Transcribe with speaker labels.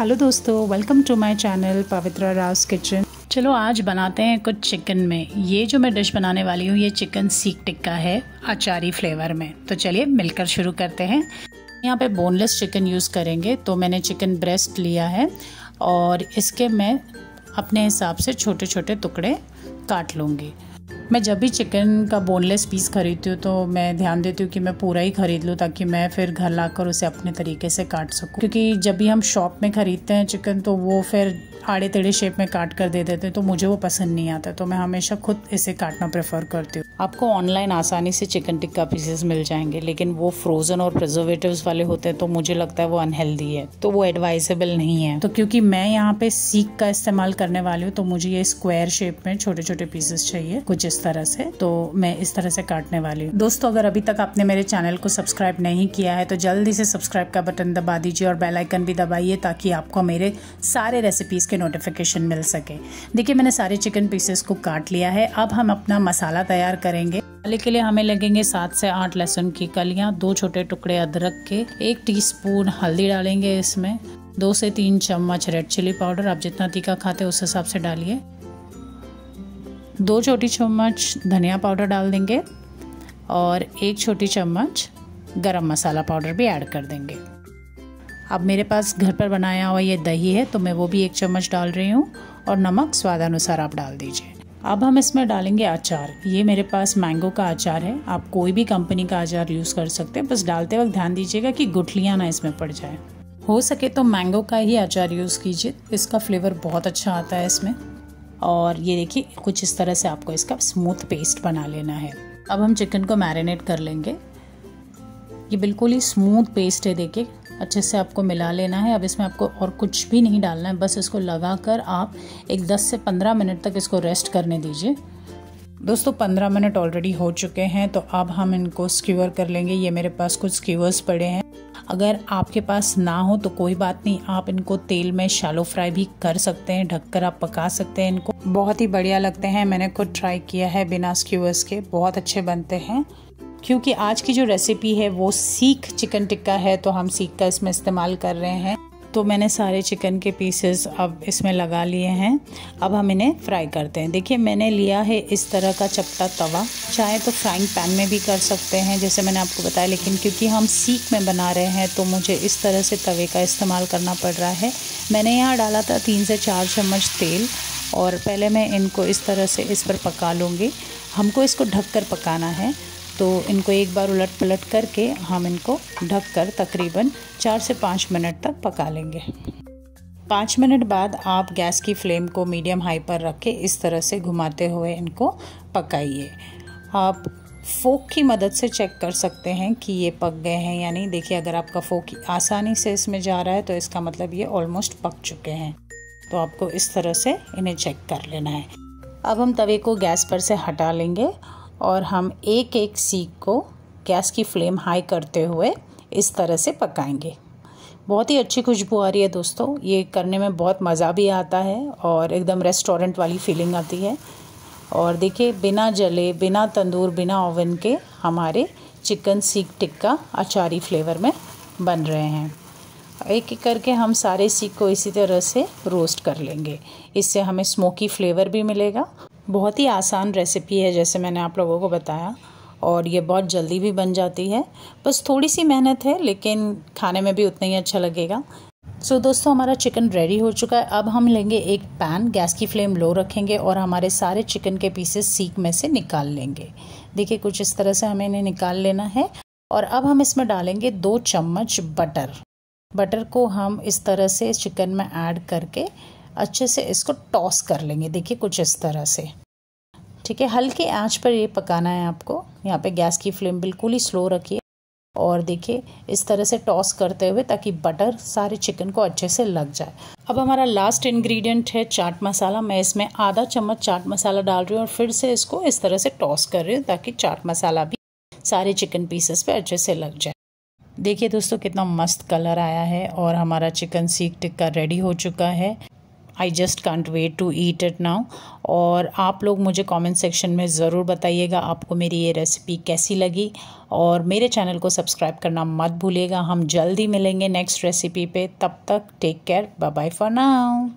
Speaker 1: Hello दोस्तों welcome to my channel Pavitra Raj kitchen चलो आज बनाते हैं कुछ चिकन में। ये जो मैं डिश बनाने वाली हूँ, ये चिकन सीख टिक्का है अचारी फ्लेवर में। तो चलिए मिलकर शुरू करते हैं। यहाँ पे बोनलेस चिकन यूज़ करेंगे तो मैंने चिकन ब्रेस्ट लिया है, और इसके मैं अपने हिसाब से छोटे छोटे टुकड़े काट लूँगी। मैं जब भी चिकन का बोनलेस पीस खरीदती हूँ तो मैं ध्यान देती हूँ कि मैं पूरा ही खरीद लूँ ताकि मैं फिर घर लाकर उसे अपने तरीके से काट सकूँ। क्योंकि जब भी हम शॉप में ख़रीदते हैं चिकन तो वो फिर आड़े टेढ़े शेप में काट कर दे देते हैं तो मुझे वो पसंद नहीं आता तो मैं हमेशा खुद इसे काटना प्रेफर करती हूँ। आपको ऑनलाइन आसानी से चिकन टिक्का पीसेस मिल जाएँगे, लेकिन वो फ्रोज़न और प्रिजर्वेटिव वाले होते हैं तो मुझे लगता है वो अनहेल्दी है। तो वो एडवाइजेबल नहीं है। तो क्योंकि मैं यहाँ पे सीख का इस्तेमाल करने वाली हूँ तो मुझे ये स्क्वायर शेप में छोटे छोटे पीसेस चाहिए, कुछ इस तरह से। तो मैं इस तरह से काटने वाली हूँ। दोस्तों, अगर अभी तक आपने मेरे चैनल को सब्सक्राइब नहीं किया है तो जल्दी से सब्सक्राइब का बटन दबा दीजिए और बेलाइकन भी दबाइए, ताकि आपको मेरे सारे रेसिपीज़ के नोटिफिकेशन मिल सके। देखिए, मैंने सारे चिकन पीसेस को काट लिया है। अब हम अपना मसाला तैयार करेंगे। के लिए हमें लगेंगे सात से आठ लहसुन की कलियाँ, दो छोटे टुकड़े अदरक के, एक टीस्पून हल्दी डालेंगे इसमें, दो से तीन चम्मच रेड चिली पाउडर, आप जितना तीखा खाते उस हिसाब से डालिए। दो छोटी चम्मच धनिया पाउडर डाल देंगे और एक छोटी चम्मच गरम मसाला पाउडर भी ऐड कर देंगे। अब मेरे पास घर पर बनाया हुआ ये दही है तो मैं वो भी एक चम्मच डाल रही हूँ और नमक स्वाद अनुसार आप डाल दीजिए। अब हम इसमें डालेंगे अचार। ये मेरे पास मैंगो का अचार है। आप कोई भी कंपनी का अचार यूज़ कर सकते हैं। बस डालते वक्त ध्यान दीजिएगा कि गुठलियाँ ना इसमें पड़ जाए। हो सके तो मैंगो का ही अचार यूज़ कीजिए। इसका फ्लेवर बहुत अच्छा आता है इसमें। और ये देखिए, कुछ इस तरह से आपको इसका स्मूथ पेस्ट बना लेना है। अब हम चिकन को मैरिनेट कर लेंगे। ये बिल्कुल ही स्मूथ पेस्ट है, देखिए। अच्छे से आपको मिला लेना है। अब इसमें आपको और कुछ भी नहीं डालना है। बस इसको लगा कर आप एक 10 से 15 मिनट तक इसको रेस्ट करने दीजिए। दोस्तों 15 मिनट ऑलरेडी हो चुके हैं तो अब हम इनको स्क्यूअर कर लेंगे। ये मेरे पास कुछ स्क्यूअर्स पड़े हैं। अगर आपके पास ना हो तो कोई बात नहीं, आप इनको तेल में शैलो फ्राई भी कर सकते हैं, ढककर आप पका सकते हैं इनको। बहुत ही बढ़िया लगते हैं। मैंने खुद ट्राई किया है बिना स्क्यूअर्स के। बहुत अच्छे बनते हैं। क्योंकि आज की जो रेसिपी है, वो सीख चिकन टिक्का है तो हम सीख का इसमें इस्तेमाल कर रहे हैं। तो मैंने सारे चिकन के पीसेस अब इसमें लगा लिए हैं। अब हम इन्हें फ्राई करते हैं। देखिए, मैंने लिया है इस तरह का चपटा तवा। चाहे तो फ्राइंग पैन में भी कर सकते हैं, जैसे मैंने आपको बताया, लेकिन क्योंकि हम सीख में बना रहे हैं तो मुझे इस तरह से तवे का इस्तेमाल करना पड़ रहा है। मैंने यहाँ डाला था तीन से चार चम्मच तेल, और पहले मैं इनको इस तरह से इस पर पका लूँगी। हमको इसको ढक कर पकाना है। तो इनको एक बार उलट पलट करके हम इनको ढक कर तकरीबन चार से पाँच मिनट तक पका लेंगे। पाँच मिनट बाद आप गैस की फ्लेम को मीडियम हाई पर रख के इस तरह से घुमाते हुए इनको पकाइए। आप फोक की मदद से चेक कर सकते हैं कि ये पक गए हैं या नहीं। देखिए, अगर आपका फोक आसानी से इसमें जा रहा है तो इसका मतलब ये ऑलमोस्ट पक चुके हैं। तो आपको इस तरह से इन्हें चेक कर लेना है। अब हम तवे को गैस पर से हटा लेंगे और हम एक एक सीख को गैस की फ्लेम हाई करते हुए इस तरह से पकाएँगे। बहुत ही अच्छी खुशबू आ रही है दोस्तों। ये करने में बहुत मज़ा भी आता है और एकदम रेस्टोरेंट वाली फीलिंग आती है। और देखिए, बिना जले, बिना तंदूर, बिना ओवन के हमारे चिकन सीख टिक्का अचारी फ्लेवर में बन रहे हैं। एक एक करके हम सारे सीख को इसी तरह से रोस्ट कर लेंगे। इससे हमें स्मोकी फ्लेवर भी मिलेगा बहुत ही आसान रेसिपी है जैसे मैंने आप लोगों को बताया। और ये बहुत जल्दी भी बन जाती है। बस थोड़ी सी मेहनत है लेकिन खाने में भी उतना ही अच्छा लगेगा। सो so, दोस्तों हमारा चिकन रेडी हो चुका है। अब हम लेंगे एक पैन गैस की फ्लेम लो रखेंगे और हमारे सारे चिकन के पीसेस सीख में से निकाल लेंगे। देखिए कुछ इस तरह से हमें इन्हें निकाल लेना है। और अब हम इसमें डालेंगे दो चम्मच बटर बटर को हम इस तरह से चिकन में ऐड करके अच्छे से इसको टॉस कर लेंगे। देखिए कुछ इस तरह से। ठीक है, हल्के आँच पर ये पकाना है आपको। यहाँ पे गैस की फ्लेम बिल्कुल ही स्लो रखिए। और देखिए, इस तरह से टॉस करते हुए ताकि बटर सारे चिकन को अच्छे से लग जाए। अब हमारा लास्ट इंग्रेडिएंट है चाट मसाला। मैं इसमें आधा चम्मच चाट मसाला डाल रही हूँ और फिर से इसको इस तरह से टॉस कर रही हूँ ताकि चाट मसाला भी सारे चिकन पीसेस पे अच्छे से लग जाए। देखिए दोस्तों, कितना मस्त कलर आया है और हमारा चिकन सीख टिक्का रेडी हो चुका है। I just can't wait to eat it now और आप लोग मुझे कमेंट सेक्शन में ज़रूर बताइएगा आपको मेरी ये रेसिपी कैसी लगी। और मेरे चैनल को सब्सक्राइब करना मत भूलिएगा। हम जल्दी मिलेंगे नेक्स्ट रेसिपी पे। तब तक take care bye bye for now